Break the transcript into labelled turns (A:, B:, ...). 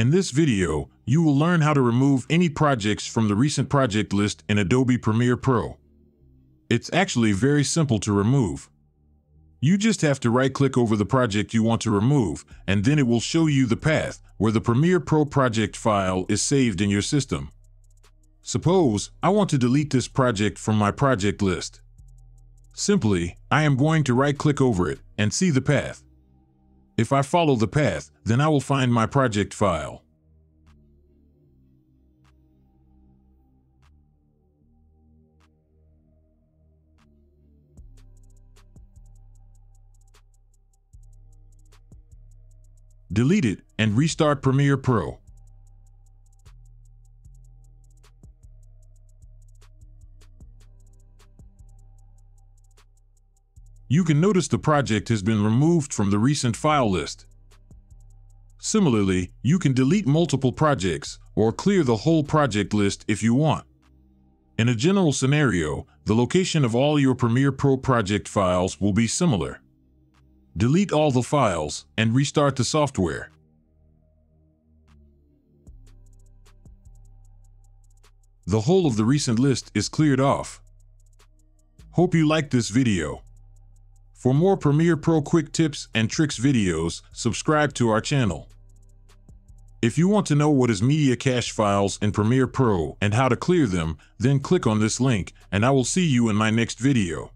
A: In this video, you will learn how to remove any projects from the recent project list in Adobe Premiere Pro. It's actually very simple to remove. You just have to right-click over the project you want to remove, and then it will show you the path where the Premiere Pro project file is saved in your system. Suppose I want to delete this project from my project list. Simply, I am going to right-click over it and see the path. If I follow the path, then I will find my project file. Delete it and restart Premiere Pro. You can notice the project has been removed from the recent file list. Similarly, you can delete multiple projects or clear the whole project list if you want. In a general scenario, the location of all your Premiere Pro project files will be similar. Delete all the files and restart the software. The whole of the recent list is cleared off. Hope you liked this video. For more Premiere Pro quick tips and tricks videos, subscribe to our channel. If you want to know what is media cache files in Premiere Pro and how to clear them, then click on this link and I will see you in my next video.